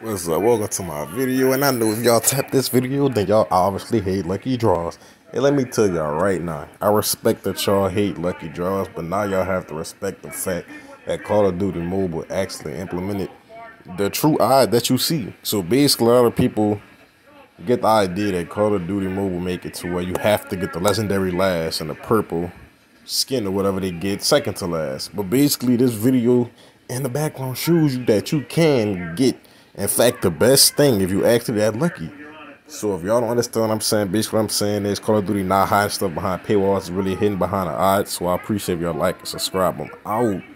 What's up? Welcome to my video. And I know if y'all tap this video, then y'all obviously hate lucky draws. And let me tell y'all right now, I respect that y'all hate lucky draws, but now y'all have to respect the fact that Call of Duty Mobile actually implemented the true odd that you see. So basically, a lot of people get the idea that Call of Duty Mobile make it to where you have to get the legendary last and the purple skin or whatever they get second to last. But basically, this video in the background shows you that you can get, in fact, the best thing if you actually that lucky. So if y'all don't understand what I'm saying, basically what I'm saying is Call of Duty not hiding stuff behind paywalls, really hidden behind the odds. So I appreciate if y'all like and subscribe. I'm out.